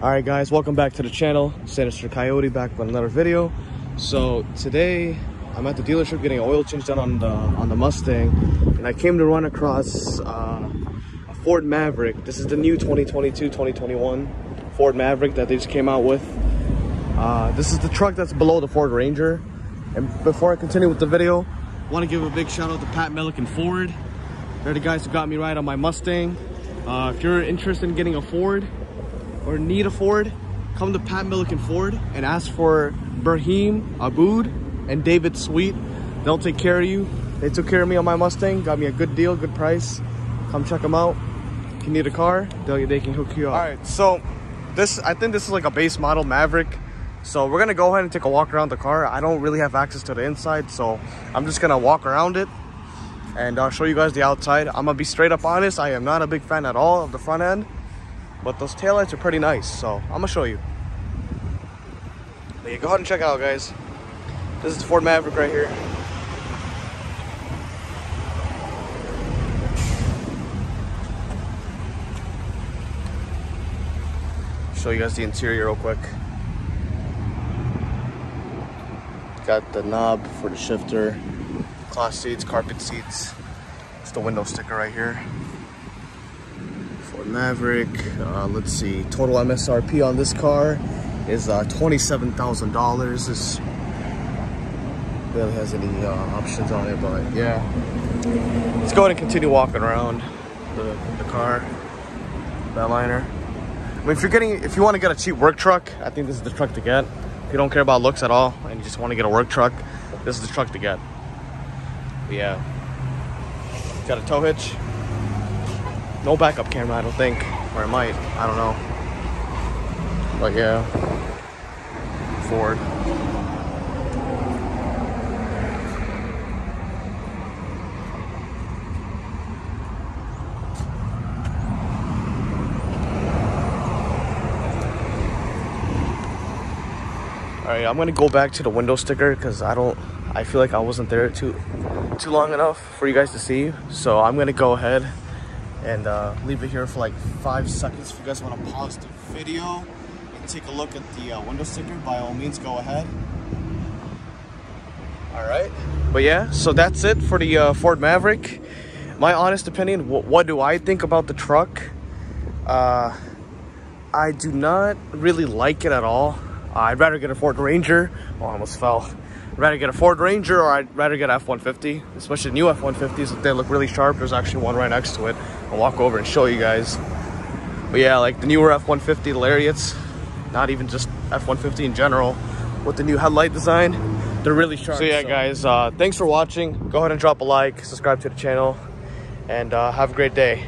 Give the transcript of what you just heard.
all right guys welcome back to the channel. Sinister coyote back with another video. So today i'm at the dealership getting an oil change done on the on the mustang and i came to run across uh, a ford maverick. This is the new 2022 2021 ford maverick that they just came out with. Uh, this is the truck that's below the ford ranger. And before i continue with the video I want to give a big shout out to pat milliken ford. They're the guys who got me right on my mustang. Uh, if you're interested in getting a ford or need a Ford, come to Pat Milliken Ford and ask for Braheem Abboud and David Sweet. They'll take care of you. They took care of me on my Mustang, got me a good deal, good price. Come check them out. If you need a car, they, can hook you up. All right, so this, I think this is like a base model Maverick. So we're gonna go ahead and take a walk around the car. I don't really have access to the inside, so I'm just gonna walk around it and I'll show you guys the outside. I'm gonna be straight up honest, I am not a big fan at all of the front end. But those taillights are pretty nice, so I'm gonna show you. But yeah, go ahead and check out, guys. This is the Ford Maverick right here. Show you guys the interior real quick. Got the knob for the shifter, cloth seats, carpet seats. It's the window sticker right here. Maverick. Uh, let's see, total MSRP on this car is uh, $27,000. This barely has any uh, options on it, but yeah. Let's go ahead and continue walking around the, the car, liner. I mean, if you're getting, if you want to get a cheap work truck, I think this is the truck to get. If you don't care about looks at all and you just want to get a work truck, this is the truck to get. But yeah. Got a tow hitch. No backup camera, I don't think. Or it might. I don't know. But yeah. Ford. All right, I'm gonna go back to the window sticker because I don't, I feel like I wasn't there too, too long enough for you guys to see. So I'm gonna go ahead and uh, leave it here for like five seconds. If you guys want to pause the video and take a look at the uh, window sticker, by all means, go ahead. All right. But yeah, so that's it for the uh, Ford Maverick. My honest opinion, what, what, do I think about the truck? Uh, I do not really like it at all. I'd rather get a Ford Ranger. Oh, I almost fell. I'd rather get a Ford Ranger or I'd rather get F-150, especially new F-150s. They look really sharp. There's actually one right next to it. I'll walk over and show you guys. But yeah, like the newer F-150 Lariats, not even just F-150 in general, with the new headlight design, they're really sharp. So yeah, so. guys, uh, thanks for watching. Go ahead and drop a like, subscribe to the channel, and uh, have a great day.